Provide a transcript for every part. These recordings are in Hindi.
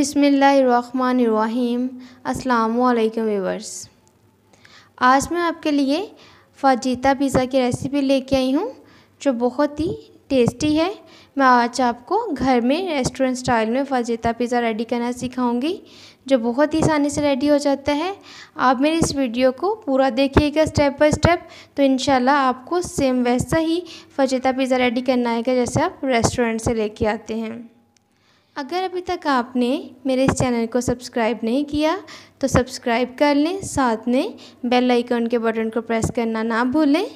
बिसमीम् अल्लाम वीवर्स आज मैं आपके लिए फ़ाजीता पिज़्ज़ा की रेसिपी लेके आई हूँ, जो बहुत ही टेस्टी है। मैं आज आपको घर में रेस्टोरेंट स्टाइल में फ़ाजीता पिज़्ज़ा रेडी करना सिखाऊँगी, जो बहुत ही आसानी से रेडी हो जाता है। आप मेरी इस वीडियो को पूरा देखिएगा स्टेप बाय स्टेप तो इन आपको सेम वैसा ही फ़ाजीता पिज़्ज़ा रेडी करना आएगा जैसे आप रेस्टोरेंट से लेके आते हैं। अगर अभी तक आपने मेरे इस चैनल को सब्सक्राइब नहीं किया तो सब्सक्राइब कर लें, साथ में बेल आइकन के बटन को प्रेस करना ना भूलें।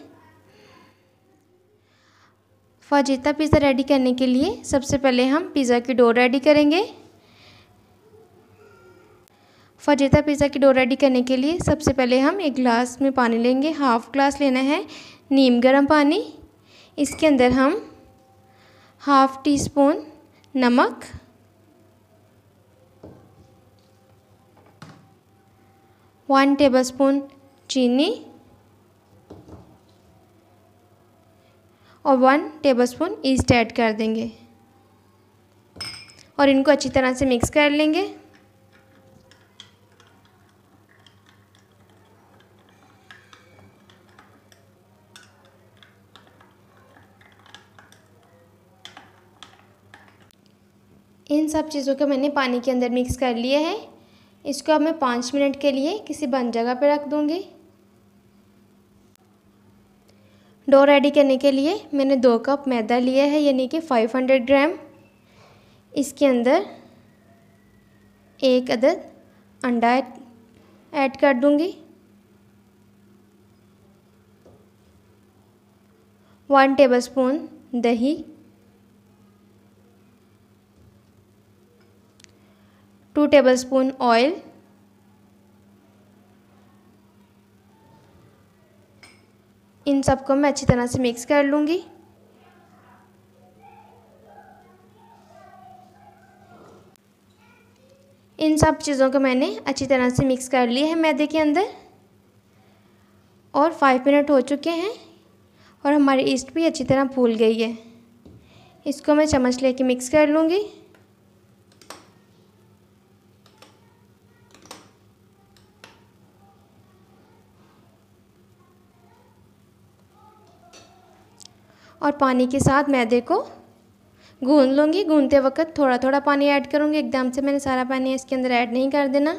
फाजिता पिज़्ज़ा रेडी करने के लिए सबसे पहले हम पिज़्ज़ा की डो रेडी करेंगे। फाजिता पिज़्ज़ा की डो रेडी करने के लिए सबसे पहले हम एक ग्लास में पानी लेंगे, हाफ़ ग्लास लेना है नीम गर्म पानी। इसके अंदर हम हाफ़ टी स्पून नमक वन टेबलस्पून चीनी और वन टेबलस्पून ईस्ट ऐड कर देंगे। और इनको अच्छी तरह से मिक्स कर लेंगे। इन सब चीज़ों को मैंने पानी के अंदर मिक्स कर लिया है। इसको अब मैं पाँच मिनट के लिए किसी बंद जगह पर रख दूँगी। डो रेडी करने के लिए मैंने दो कप मैदा लिया है, यानी कि फाइव हंड्रेड ग्राम। इसके अंदर एक अदद अंडा ऐड कर दूँगी। वन टेबलस्पून दही। टू टेबल स्पून ऑयल इन सबको मैं अच्छी तरह से मिक्स कर लूँगी। इन सब चीज़ों को मैंने अच्छी तरह से मिक्स कर लिया है मैदे के अंदर, और फाइव मिनट हो चुके हैं, और हमारी ईस्ट भी अच्छी तरह फूल गई है। इसको मैं चम्मच लेके मिक्स कर लूँगी। और पानी के साथ मैदे को गूंद लूँगी। गूंदते वक्त थोड़ा थोड़ा पानी ऐड करूँगी। एकदम से मैंने सारा पानी इसके अंदर ऐड नहीं कर देना।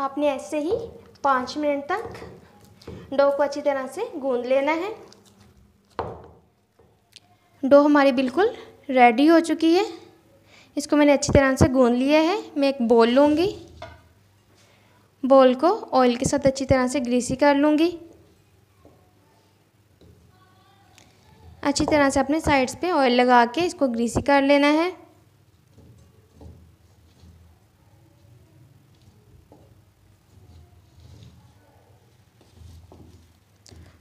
आपने ऐसे ही पाँच मिनट तक डो को अच्छी तरह से गूंद लेना है। डो हमारी बिल्कुल रेडी हो चुकी है। इसको मैंने अच्छी तरह से गूंद लिया है। मैं एक बोल लूँगी। बोल को ऑयल के साथ अच्छी तरह से ग्रीसी कर लूँगी। अच्छी तरह से अपने साइड्स पे ऑयल लगा के इसको ग्रीसी कर लेना है।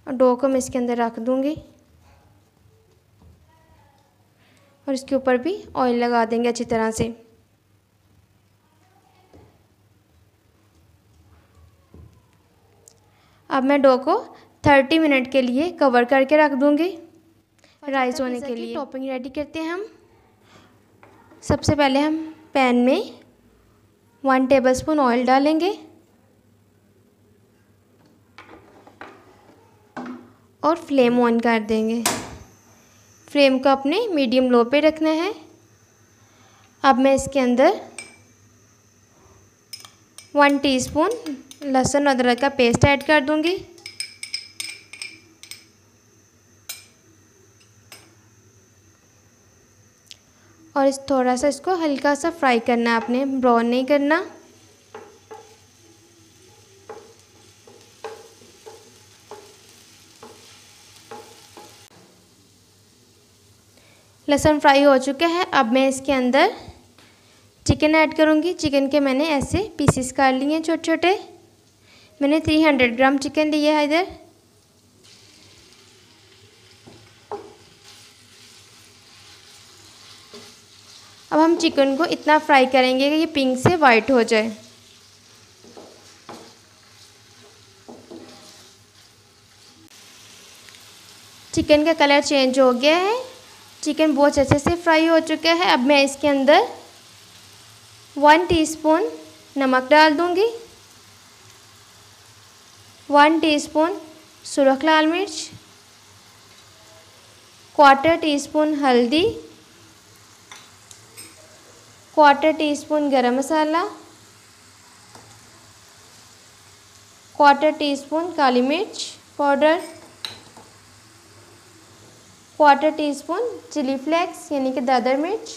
और डो को मैं इसके अंदर रख दूँगी। और इसके ऊपर भी ऑयल लगा देंगे अच्छी तरह से। अब मैं डो को थर्टी मिनट के लिए कवर करके रख दूँगी। राइस होने के लिए। टॉपिंग रेडी करते हैं हम। सबसे पहले हम पैन में वन टेबलस्पून ऑयल डालेंगे। और फ्लेम ऑन कर देंगे। फ्लेम को अपने मीडियम लो पे रखना है। अब मैं इसके अंदर वन टीस्पून लहसुन अदरक का पेस्ट ऐड कर दूँगी। और इस थोड़ा सा इसको हल्का सा फ्राई करना है आपने ब्राउन नहीं करना। लहसुन फ्राई हो चुके हैं। अब मैं इसके अंदर चिकन ऐड करूँगी। चिकन के मैंने ऐसे पीसेस कर लिए हैं छोटे छोटे मैंने 300 ग्राम चिकन लिया है इधर। अब हम चिकन को इतना फ्राई करेंगे कि ये पिंक से वाइट हो जाए। चिकन का कलर चेंज हो गया है। चिकन बहुत अच्छे से फ्राई हो चुका है। अब मैं इसके अंदर वन टीस्पून नमक डाल दूँगी। वन टीस्पून सुरख लाल मिर्च। क्वार्टर टीस्पून हल्दी। क्वार्टर टीस्पून गरम मसाला। क्वार्टर टीस्पून काली मिर्च powder. Quarter teaspoon chilli flakes यानी कि दादर मिर्च.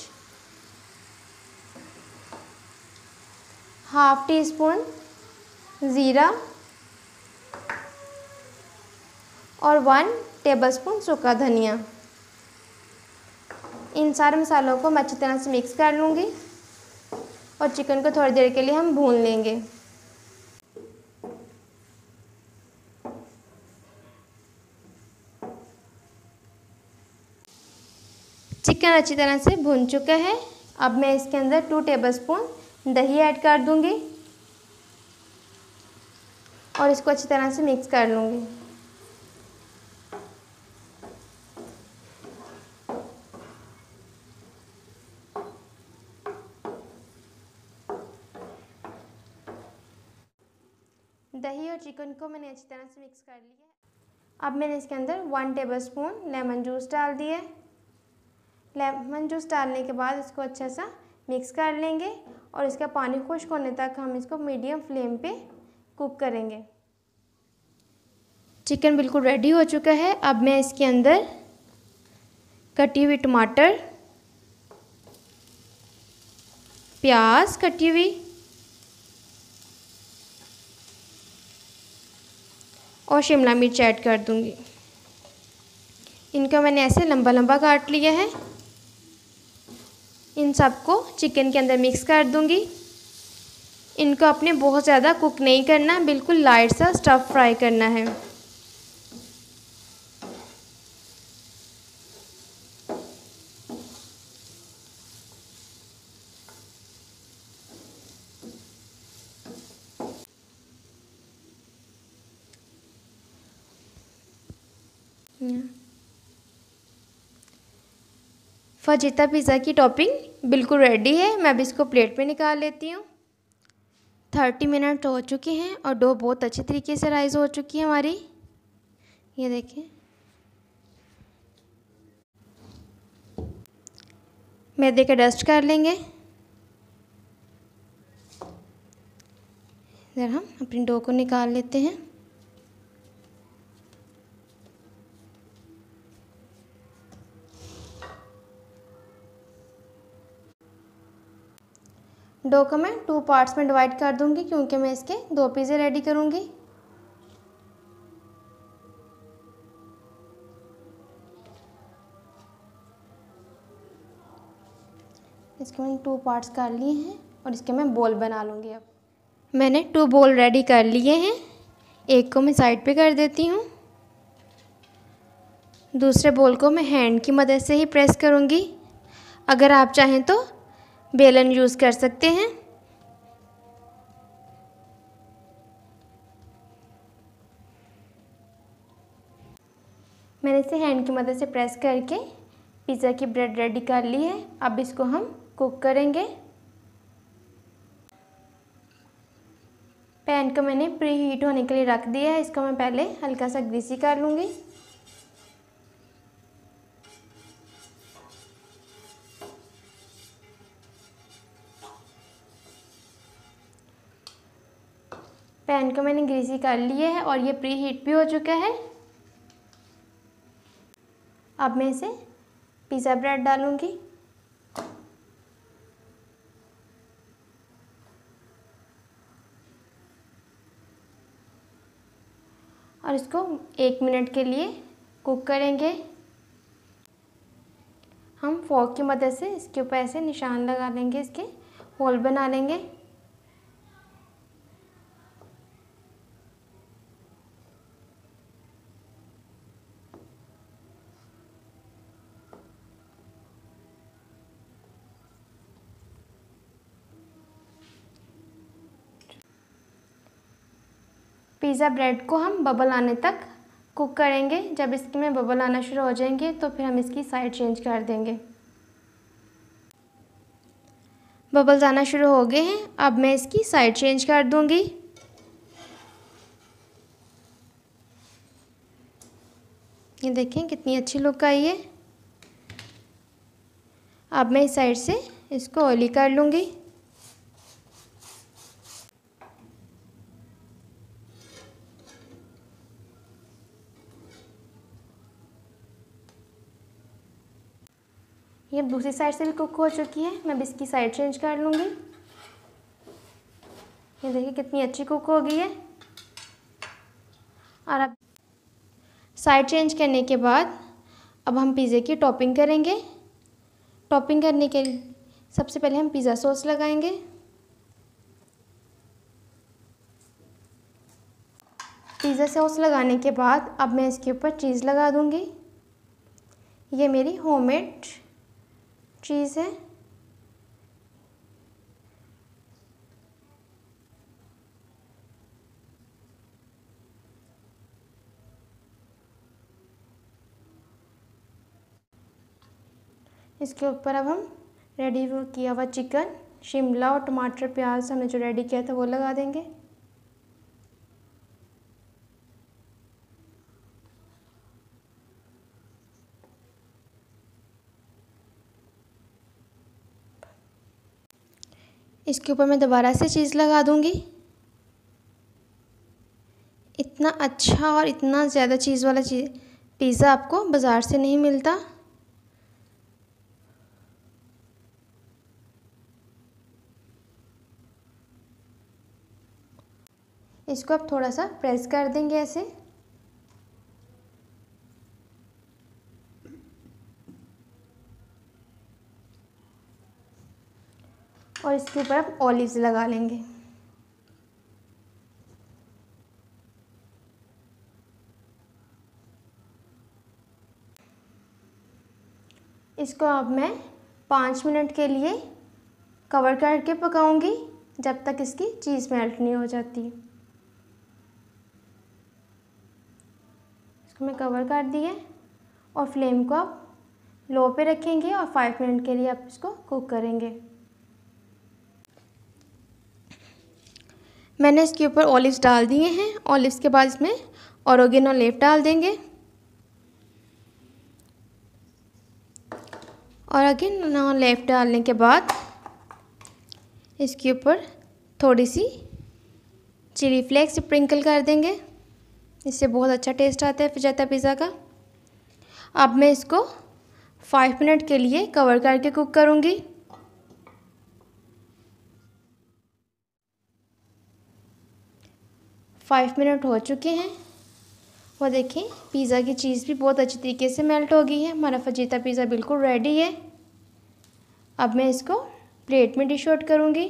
हाफ़ टी स्पून ज़ीरा. और वन टेबलस्पून सूखा धनिया. इन सारे मसालों को मैं अच्छी तरह से मिक्स कर लूँगी और चिकन को थोड़ी देर के लिए हम भून लेंगे. चिकन अच्छी तरह से भुन चुका है। अब मैं इसके अंदर टू टेबलस्पून दही ऐड कर दूँगी। और इसको अच्छी तरह से मिक्स कर लूँगी। दही और चिकन को मैंने अच्छी तरह से मिक्स कर लिया अब मैंने इसके अंदर one tablespoon lemon juice डाल दिया लेमन जूस डालने के बाद इसको अच्छा सा मिक्स कर लेंगे और इसका पानी खुश्क होने तक हम इसको मीडियम फ्लेम पे कुक करेंगे। चिकन बिल्कुल रेडी हो चुका है। अब मैं इसके अंदर कटी हुई टमाटर, प्याज कटी हुई और शिमला मिर्च ऐड कर दूँगी। इनको मैंने ऐसे लंबा लंबा काट लिया है। इन सबको चिकन के अंदर मिक्स कर दूँगी। इनको अपने बहुत ज़्यादा कुक नहीं करना, बिल्कुल लाइट सा स्टफ़ फ्राई करना है। फजीता पिज़्ज़ा की टॉपिंग बिल्कुल रेडी है। मैं अभी इसको प्लेट पे निकाल लेती हूँ। थर्टी मिनट हो चुके हैं और डो बहुत अच्छे तरीके से राइज़ हो चुकी है हमारी। ये देखें। मैदे का डस्ट कर लेंगे। इधर हम अपनी डो को निकाल लेते हैं। डो को मैं टू पार्ट्स में डिवाइड कर दूँगी, क्योंकि मैं इसके दो पिज़्ज़े रेडी करूँगी। इसके मैंने टू पार्ट्स कर लिए हैं, और इसके मैं बोल बना लूँगी अब। मैंने टू बोल रेडी कर लिए हैं, एक को मैं साइड पे कर देती हूँ। दूसरे बोल को मैं हैंड की मदद से ही प्रेस करूँगी। अगर आप चाहें तो बेलन यूज़ कर सकते हैं। मैंने इसे हैंड की मदद से प्रेस करके पिज़्ज़ा की ब्रेड रेडी कर ली है। अब इसको हम कुक करेंगे। पैन को मैंने प्री हीट होने के लिए रख दिया है। इसको मैं पहले हल्का सा ग्रीसी कर लूँगी। पैन को मैंने ग्रीसी कर लिया है और ये प्री हीट भी हो चुका है। अब मैं इसे पिज़्ज़ा ब्रेड डालूँगी। और इसको एक मिनट के लिए कुक करेंगे। हम फोक की मदद से इसके ऊपर ऐसे निशान लगा लेंगे इसके होल बना लेंगे। पिज़्ज़ा ब्रेड को हम बबल आने तक कुक करेंगे। जब इसमें बबल आना शुरू हो जाएँगे तो फिर हम इसकी साइड चेंज कर देंगे। बबल्स आना शुरू हो गए हैं। अब मैं इसकी साइड चेंज कर दूँगी। ये देखें कितनी अच्छी लुक आई है। अब मैं इस साइड से इसको ऑयली कर लूँगी। ये दूसरी साइड से भी कुक हो चुकी है। मैं अब इसकी साइड चेंज कर लूँगी। ये देखिए कितनी अच्छी कुक हो गई है। और अब साइड चेंज करने के बाद अब हम पिज़्ज़े की टॉपिंग करेंगे। टॉपिंग करने के लिए सबसे पहले हम पिज़्ज़ा सॉस लगाएँगे। पिज़्ज़ा सॉस लगाने के बाद अब मैं इसके ऊपर चीज़ लगा दूँगी। ये मेरी होममेड चीज़ है। इसके ऊपर अब हम रेडी किया हुआ चिकन शिमला और टमाटर प्याज हमने जो रेडी किया था वो लगा देंगे। इसके ऊपर मैं दोबारा से चीज़ लगा दूँगी। इतना अच्छा और इतना ज़्यादा चीज़ वाला चीज़ पिज़्ज़ा आपको बाज़ार से नहीं मिलता। इसको आप थोड़ा सा प्रेस कर देंगे ऐसे। और इसके ऊपर आप ऑलिव्स लगा लेंगे। इसको अब मैं पाँच मिनट के लिए कवर करके पकाऊँगी, जब तक इसकी चीज़ मेल्ट नहीं हो जाती। इसको मैं कवर कर दिए और फ्लेम को आप लो पे रखेंगे और फाइव मिनट के लिए आप इसको कुक करेंगे। मैंने इसके ऊपर ऑलिव्स डाल दिए हैं। ऑलिव्स के बाद इसमें औरगेनो लेप डाल देंगे। और अगेन लेप डालने के बाद इसके ऊपर थोड़ी सी चिली फ्लेक्स स्प्रिंकल कर देंगे। इससे बहुत अच्छा टेस्ट आता है फिजाता पिज़्ज़ा का। अब मैं इसको फाइव मिनट के लिए कवर करके कुक करूँगी। फाइव मिनट हो चुके हैं। और देखें पिज़्ज़ा की चीज़ भी बहुत अच्छी तरीके से मेल्ट हो गई है। हमारा फजीता पिज़्ज़ा बिल्कुल रेडी है। अब मैं इसको प्लेट में डिश आउट करूँगी।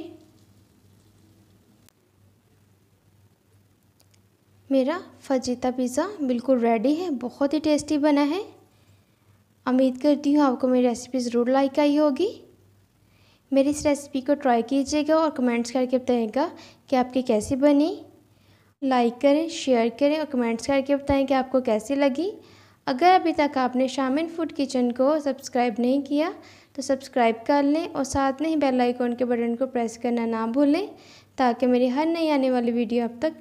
मेरा फजीता पिज़्ज़ा बिल्कुल रेडी है, बहुत ही टेस्टी बना है। उम्मीद करती हूँ आपको मेरी रेसिपी ज़रूर लाइक आई होगी। मेरी इस रेसिपी को ट्राई कीजिएगा और कमेंट्स करके बताइएगा कि आपकी कैसी बनी। लाइक करें, शेयर करें और कमेंट्स करके बताएँ कि आपको कैसी लगी। अगर अभी तक आपने शामिन फ़ूड किचन को सब्सक्राइब नहीं किया तो सब्सक्राइब कर लें और साथ में ही बेल आइकॉन के बटन को प्रेस करना ना भूलें, ताकि मेरी हर नई आने वाली वीडियो अब तक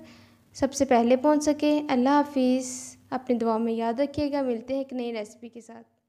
सबसे पहले पहुँच सके। अल्लाह हाफिज़। अपनी दुआ में याद रखिएगा। मिलते हैं एक नई रेसिपी के साथ।